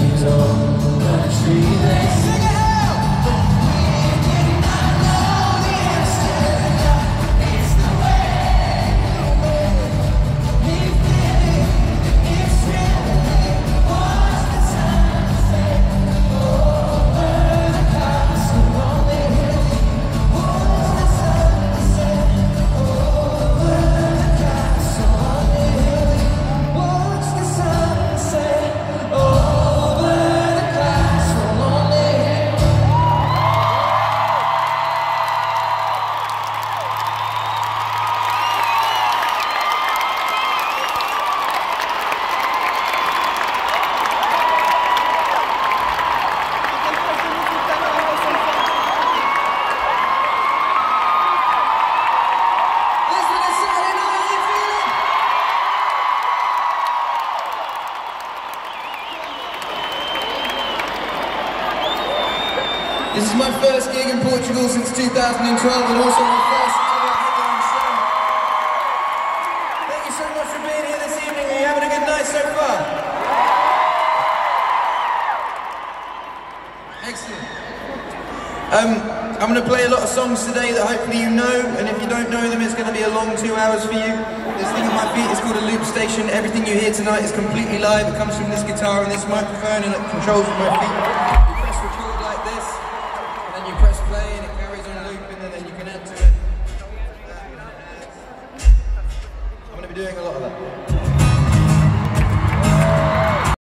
He's on the tree This is my first gig in Portugal since 2012 and also my first. Thank you so much for being here this evening. Are you having a good night so far? Excellent. Um, I'm going to play a lot of songs today that hopefully you know, and if you don't know them, it's going to be a long two hours for you. This thing at my feet is called a loop station. Everything you hear tonight is completely live. It comes from this guitar and this microphone, and it controls my feet.